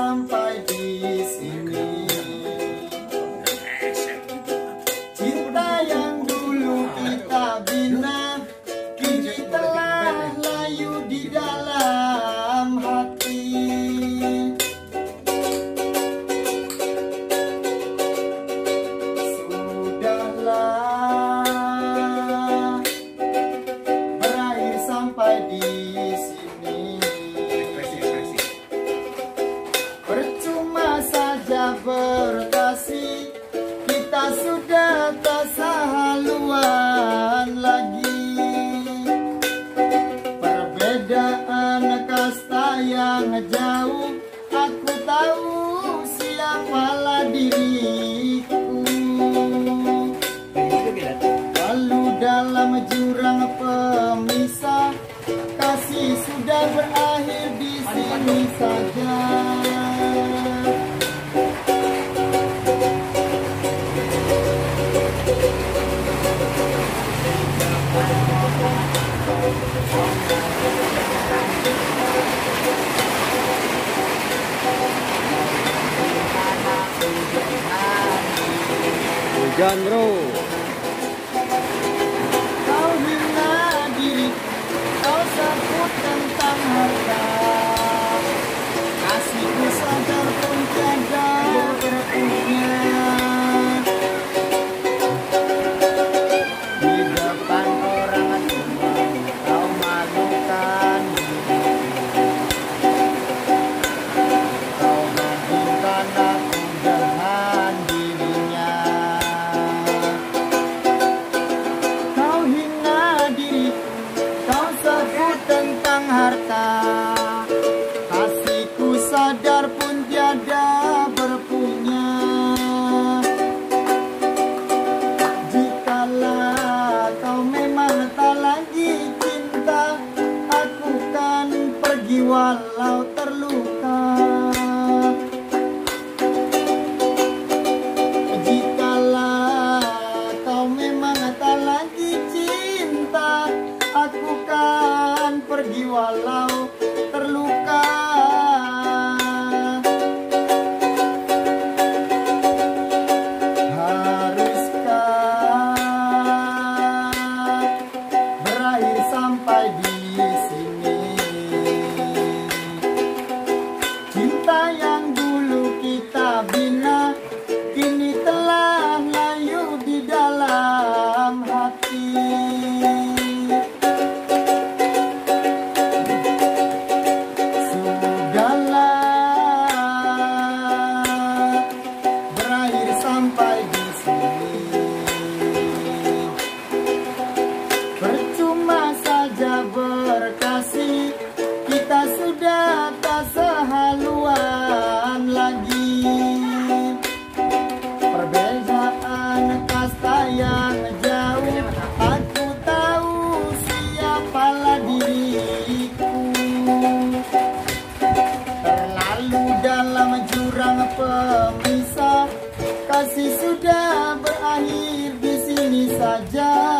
sampai di sini. Cinta yang dulu kita bina Kini telah layu di dalam hati. berkasih Kita sudah tak sehaluan lagi. Perbedaan kasta yang jauh Aku tahu siapalah diriku John walau terluka. Jikalau kau memang tak lagi cinta Aku kan pergi walau terluka. Haruskah berakhir sampai di sini Percuma saja berkasih Kita sudah tak sehaluan lagi. Perbedaan kasta yang jauh Aku tahu siapalah diriku. Terlalu dalam jurang pemisah Kasih sudah berakhir di sini saja